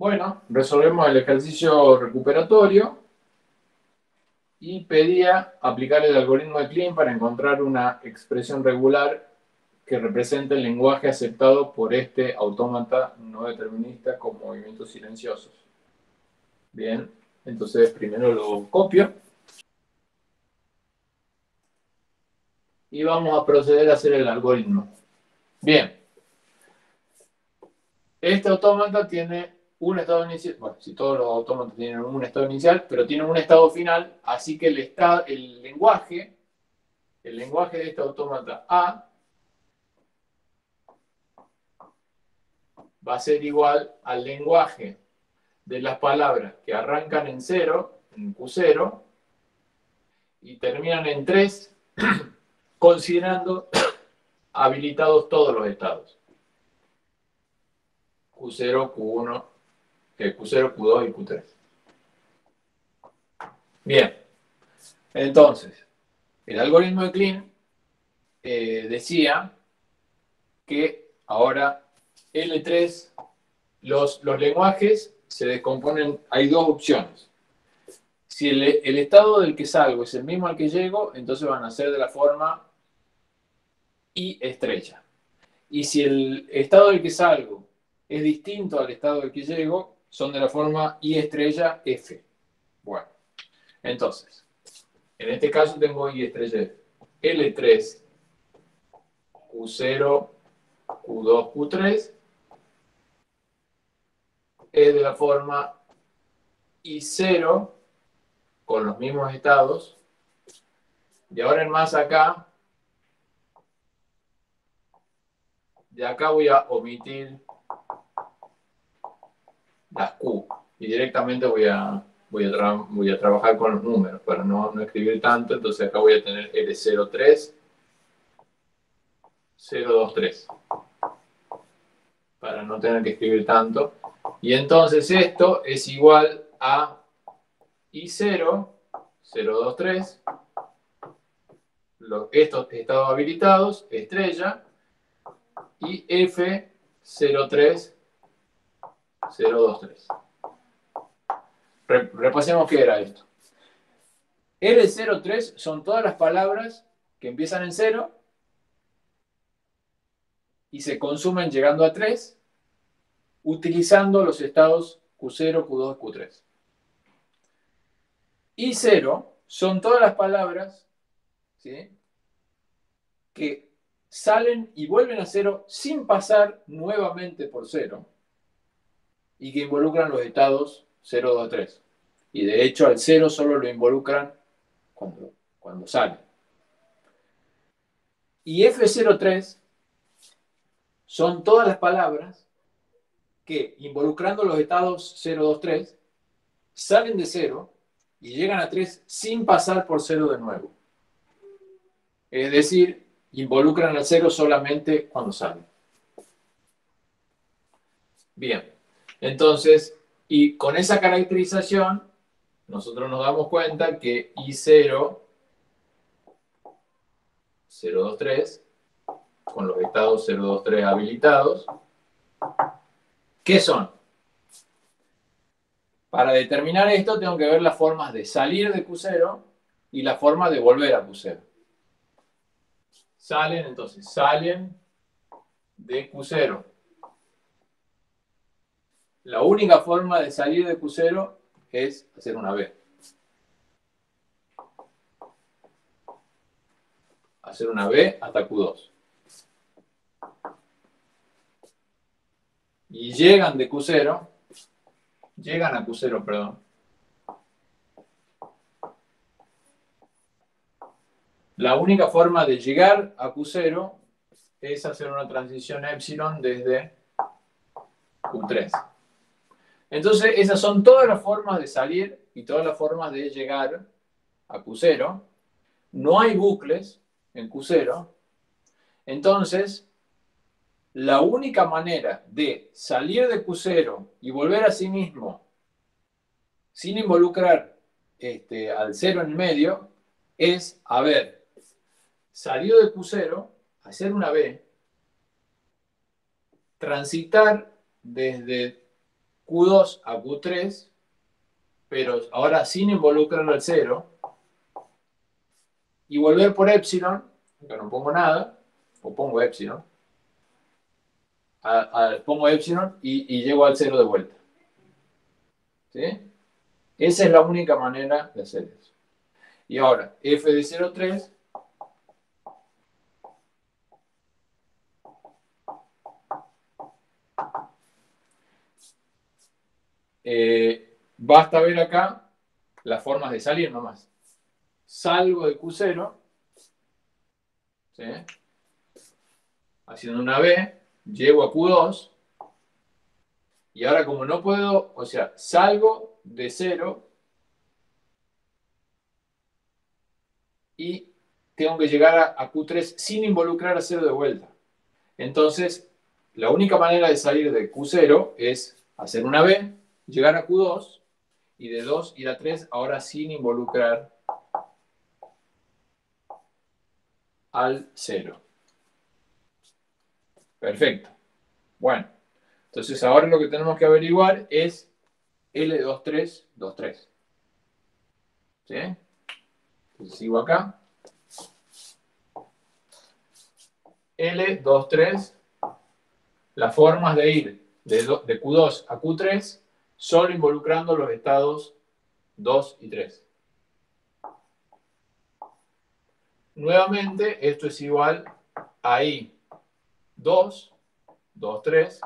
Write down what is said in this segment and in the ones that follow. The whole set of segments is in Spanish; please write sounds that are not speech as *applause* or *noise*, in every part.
Bueno, resolvemos el ejercicio recuperatorio y pedía aplicar el algoritmo de Klein para encontrar una expresión regular que represente el lenguaje aceptado por este autómata no determinista con movimientos silenciosos. Bien, entonces primero lo copio. Y vamos a proceder a hacer el algoritmo. Bien. Este autómata tiene un estado inicial, bueno, si todos los autómatas tienen un estado inicial, pero tienen un estado final, así que el, estado, el lenguaje, el lenguaje de este autómata A va a ser igual al lenguaje de las palabras que arrancan en 0, en Q0, y terminan en 3, *clears throat* considerando *clears throat* habilitados todos los estados. Q0, Q1, Q0, Q2 y Q3. Bien, entonces, el algoritmo de Klein eh, decía que ahora L3, los, los lenguajes se descomponen, hay dos opciones. Si el, el, estado del que salgo es el mismo al que llego, entonces van a ser de la forma I estrella. Y si el estado del que salgo es distinto al estado del que llego, son de la forma I estrella F. Bueno, entonces, en este caso tengo I estrella F. L3, Q0, Q2, Q3 es de la forma I0 con los mismos estados. Y ahora en más acá, de acá voy a omitir las Q y directamente voy a, voy a, voy a trabajar con los números para no, no, escribir tanto. Entonces acá voy a tener L03, 023 para no tener que escribir tanto. Y entonces esto es igual a I0, 023, estos estados habilitados, estrella, y F03, 023. Repasemos qué era esto. L03 son todas las palabras que empiezan en 0 y se consumen llegando a 3 utilizando los estados Q0, Q2, Q3. Y 0 son todas las palabras que salen y vuelven a 0 sin pasar nuevamente por 0 y que involucran los estados 0, 2, 3. Y de hecho al 0 solo lo involucran cuando, cuando sale. Y F03 son todas las palabras que, involucrando los estados 0, 2, 3, salen de 0 y llegan a 3 sin pasar por 0 de nuevo. Es decir, involucran al 0 solamente cuando salen. Bien, entonces, y con esa caracterización, nosotros nos damos cuenta que I0, 0, 2, 3, con los estados 0, 2, 3 habilitados, ¿Qué son? Para determinar esto tengo que ver las formas de salir de Q0 y la forma de volver a Q0. Salen, entonces, salen de Q0. La única forma de salir de Q0 es hacer una B. Hacer una B hasta Q2. y llegan de Q0, llegan a Q0, perdón. La única forma de llegar a Q0 es hacer una transición epsilon desde Q3. Entonces, esas son todas las formas de salir y todas las formas de llegar a Q0. No hay bucles en Q0. Entonces, la única manera de salir de Q0 y volver a sí mismo sin involucrar este, al cero en medio es haber salido de Q0, hacer una B, transitar desde Q2 a Q3, pero ahora sin involucrar al 0, y volver por epsilon, acá no pongo nada, o pongo epsilon, pongo epsilon y, y, llego al 0 de vuelta. ¿Sí? Esa es la única manera de hacer eso. Y ahora, f de 0,3 Eh, basta ver acá las formas de salir nomás. Salgo de Q0, haciendo una B, llego a Q2, y ahora como no puedo, o sea, salgo de 0 y tengo que llegar a, a Q3 sin involucrar a 0 de vuelta. Entonces, la única manera de salir de Q0 es hacer una B, llegar a Q2 y de 2 ir a 3, ahora sin involucrar al 0. Perfecto. Bueno, entonces ahora lo que tenemos que averiguar es L2323. 23, ¿Sí? Entonces sigo acá. L23, las formas de ir de Q2 a Q3 solo involucrando los estados 2 y 3. Nuevamente, esto es igual a I 2, 2, 3.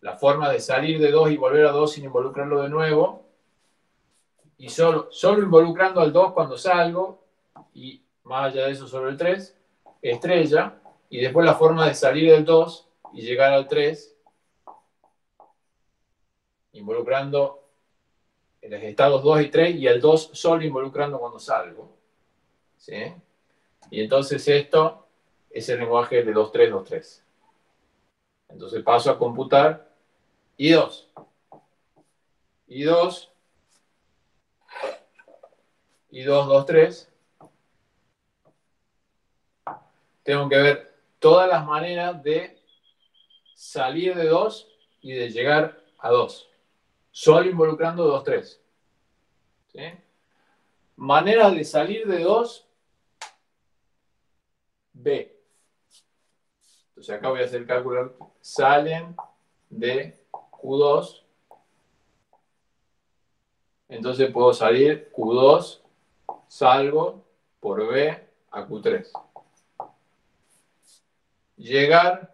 La forma de salir de 2 y volver a 2 sin involucrarlo de nuevo. Y solo, solo involucrando al 2 cuando salgo. Y más allá de eso, solo el 3. Estrella. Y después la forma de salir del 2 y llegar al 3, involucrando en los estados 2 y 3 y el 2 solo involucrando cuando salgo. ¿sí? Y entonces esto es el lenguaje de 2-3-2-3. Entonces paso a computar I2. I2, I2, 2, 3. Tengo que ver todas las maneras de salir de 2 y de llegar a 2. Solo involucrando 2, 3. ¿Sí? Manera de salir de 2, B. Entonces acá voy a hacer el cálculo. Salen de Q2. Entonces puedo salir Q2, salgo por B a Q3. Llegar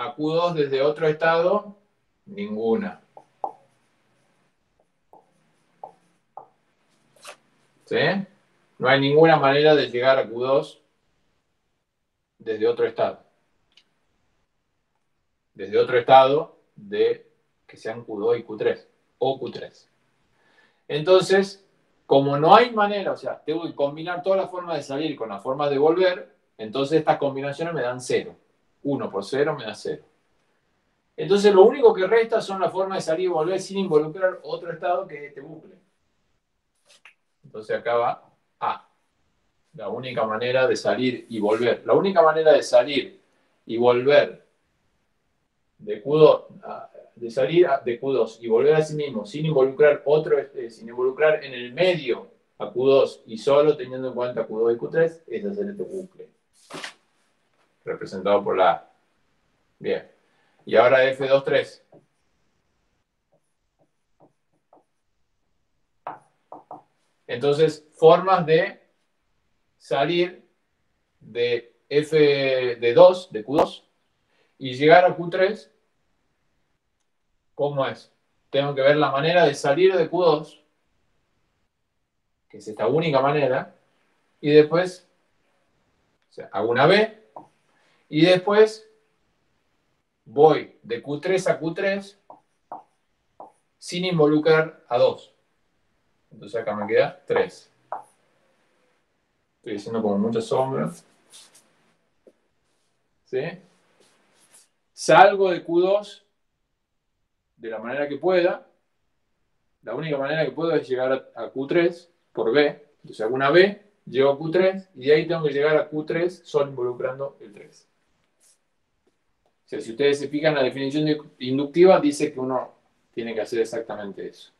a Q2 desde otro estado, ninguna. ¿Sí? No hay ninguna manera de llegar a Q2 desde otro estado. Desde otro estado de que sean Q2 y Q3 o Q3. Entonces, como no hay manera, o sea, tengo que combinar todas las formas de salir con las formas de volver, entonces estas combinaciones me dan cero. 1 por 0 me da 0. Entonces lo único que resta son las formas de salir y volver sin involucrar otro estado que es este bucle. Entonces acá va A. La única manera de salir y volver. La única manera de salir y volver de Q2, de salir de Q2 y volver a sí mismo sin involucrar otro, este, sin involucrar en el medio a Q2 y solo teniendo en cuenta Q2 y Q3 es hacer este bucle representado por la A. Bien. Y ahora F23. Entonces, formas de salir de F de 2, de Q2, y llegar a Q3, ¿cómo es? Tengo que ver la manera de salir de Q2, que es esta única manera, y después o sea, hago una B, y después voy de Q3 a Q3 sin involucrar a 2. Entonces acá me queda 3. Estoy haciendo como muchas sombras. ¿Sí? Salgo de Q2 de la manera que pueda. La única manera que puedo es llegar a Q3 por B. Entonces hago una B, llego a Q3 y de ahí tengo que llegar a Q3 solo involucrando el 3. Sea, si ustedes se fijan, la definición inductiva dice que uno tiene que hacer exactamente eso.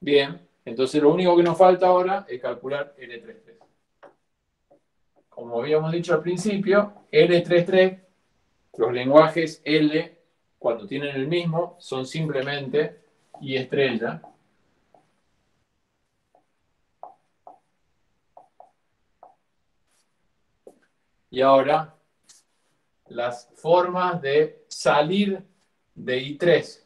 Bien, entonces lo único que nos falta ahora es calcular L33. Como habíamos dicho al principio, L33, los lenguajes L, cuando tienen el mismo, son simplemente I estrella. Y ahora las formas de salir de I3.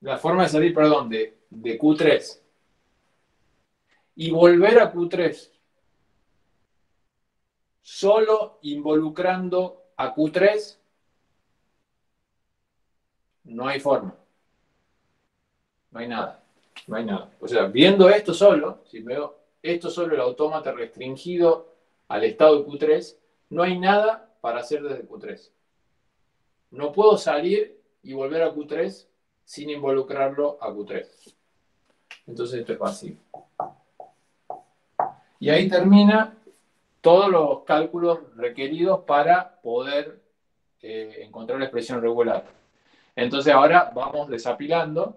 La forma de salir, perdón, de, de Q3. Y volver a Q3. Solo involucrando a Q3 no hay forma. No hay nada. No hay nada. O sea, viendo esto solo, si veo esto solo el autómata restringido al estado de Q3, no hay nada para hacer desde Q3. No puedo salir y volver a Q3 sin involucrarlo a Q3. Entonces esto es pasivo. Y ahí termina todos los cálculos requeridos para poder eh, encontrar la expresión regular. Entonces ahora vamos desapilando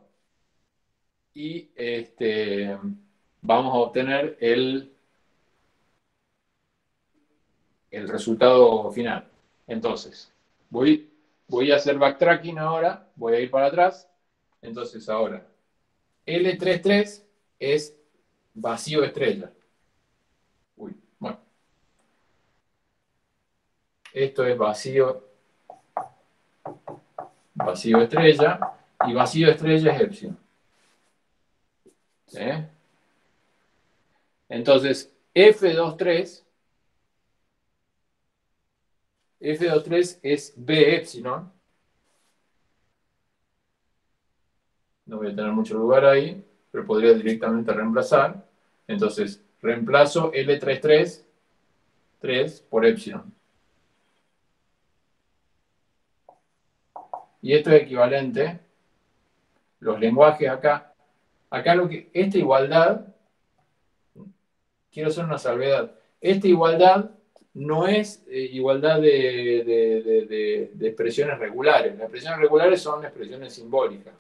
y este, vamos a obtener el el resultado final. Entonces, voy, voy a hacer backtracking ahora, voy a ir para atrás. Entonces ahora, L33 es vacío estrella. Uy, bueno. Esto es vacío, vacío estrella y vacío estrella es epsilon. Entonces, F23 F23 es B epsilon. No voy a tener mucho lugar ahí, pero podría directamente reemplazar. Entonces, reemplazo L33 3 por epsilon. Y esto es equivalente. Los lenguajes acá. Acá lo que. Esta igualdad. Quiero hacer una salvedad. Esta igualdad no es eh, igualdad de, expresiones regulares. Las expresiones regulares son expresiones simbólicas.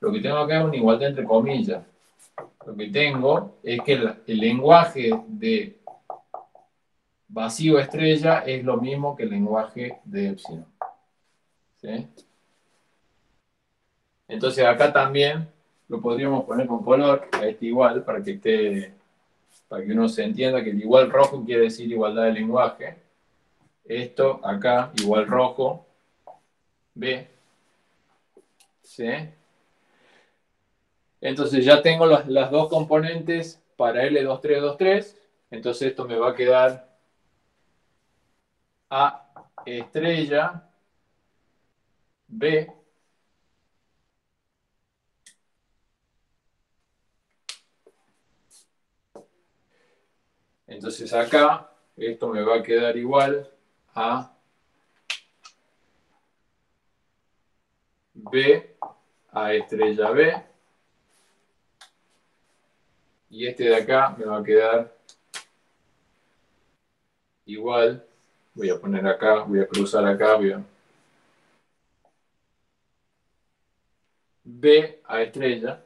Lo que tengo acá es una igualdad entre comillas. Lo que tengo es que el, lenguaje de vacío estrella es lo mismo que el lenguaje de epsilon. Entonces acá también lo podríamos poner con color, a este igual, para que esté para que uno se entienda que el igual rojo quiere decir igualdad de lenguaje. Esto acá, igual rojo, B. ¿Sí? Entonces ya tengo las, las dos componentes para L2323. Entonces esto me va a quedar A estrella B Entonces acá esto me va a quedar igual a B a estrella B. Y este de acá me va a quedar igual. Voy a poner acá, voy a cruzar acá, voy B a estrella.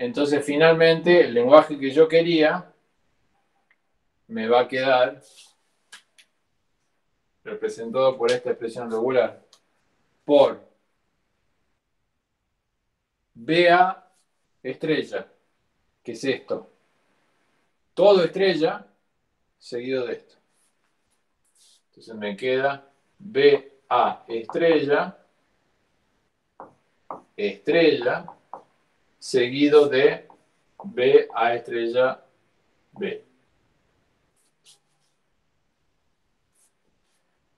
Entonces, finalmente, el lenguaje que yo quería me va a quedar representado por esta expresión regular, por BA estrella, que es esto. Todo estrella seguido de esto. Entonces me queda BA estrella, estrella, seguido de B a estrella B.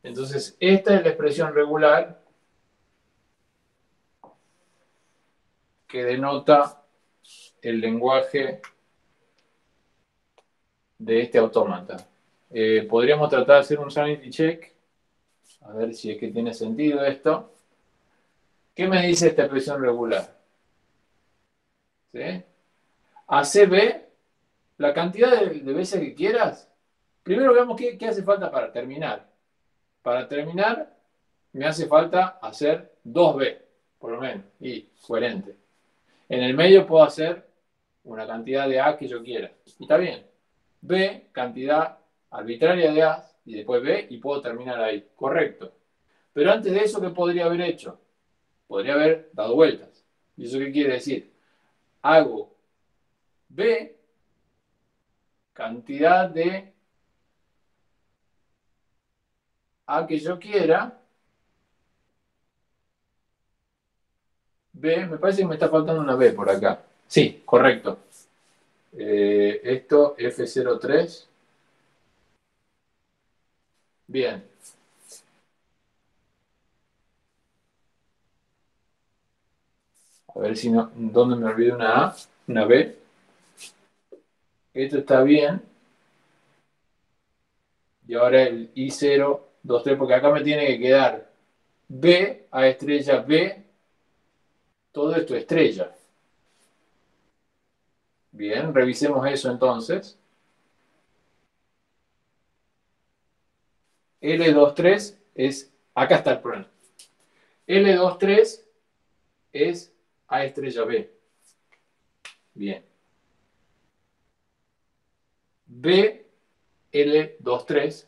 Entonces, esta es la expresión regular que denota el lenguaje de este autómata. Eh, podríamos tratar de hacer un sanity check, a ver si es que tiene sentido esto. ¿Qué me dice esta expresión regular? ¿Sí? ACB la cantidad de, veces que quieras. Primero veamos qué, qué hace falta para terminar. Para terminar, me hace falta hacer 2B, por lo menos, y coherente. En el medio puedo hacer una cantidad de A que yo quiera. Y está bien. B, cantidad arbitraria de A, y después B, y puedo terminar ahí. Correcto. Pero antes de eso, ¿qué podría haber hecho? Podría haber dado vueltas. ¿Y eso qué quiere decir? Hago B, cantidad de A que yo quiera, B, me parece que me está faltando una B por acá. Sí, correcto. Eh, esto, F03. Bien. A ver si no, ¿dónde me olvido una A? Una B. Esto está bien. Y ahora el I0, 2, 3, porque acá me tiene que quedar B, A estrella, B, todo esto estrella. Bien, revisemos eso entonces. L23 es, acá está el problema. L23 es A estrella B. Bien. B, L23,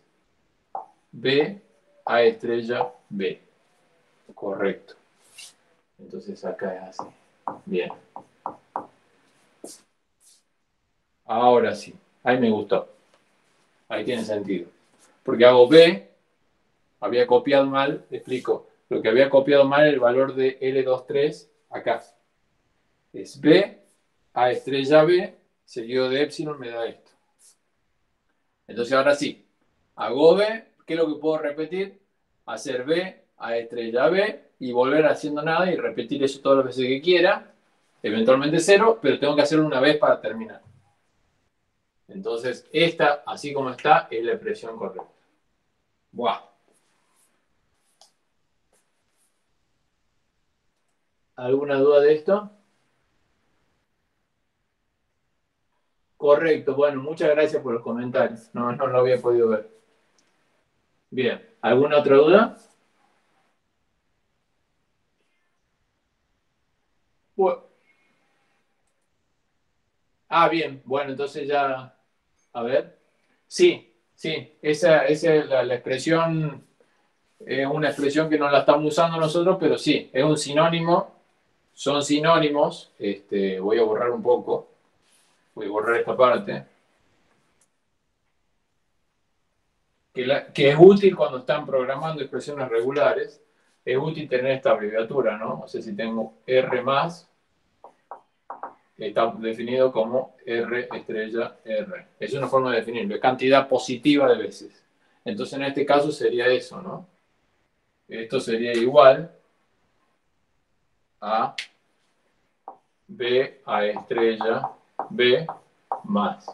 B, A estrella B. Correcto. Entonces acá es así. Bien. Ahora sí. Ahí me gustó. Ahí tiene sentido. Porque hago B, había copiado mal, explico. Lo que había copiado mal el valor de L23 acá. Es B, A estrella B, seguido de epsilon me da esto. Entonces ahora sí, hago B, ¿qué es lo que puedo repetir? Hacer B, A estrella B, y volver haciendo nada y repetir eso todas las veces que quiera, eventualmente cero, pero tengo que hacerlo una vez para terminar. Entonces, esta, así como está, es la expresión correcta. Buah. ¿Alguna duda de esto? Correcto, bueno, muchas gracias por los comentarios. No, no lo había podido ver. Bien, ¿alguna otra duda? Ah, bien, bueno, entonces ya, a ver. Sí, sí, esa, es la, expresión, es una expresión que no la estamos usando nosotros, pero sí, es un sinónimo, son sinónimos, este, voy a borrar un poco, voy a borrar esta parte. Que, es útil cuando están programando expresiones regulares, es útil tener esta abreviatura, ¿no? O sea, si tengo R más, está definido como R estrella R. Es una forma de definirlo, cantidad positiva de veces. Entonces en este caso sería eso, ¿no? Esto sería igual a B a estrella B más.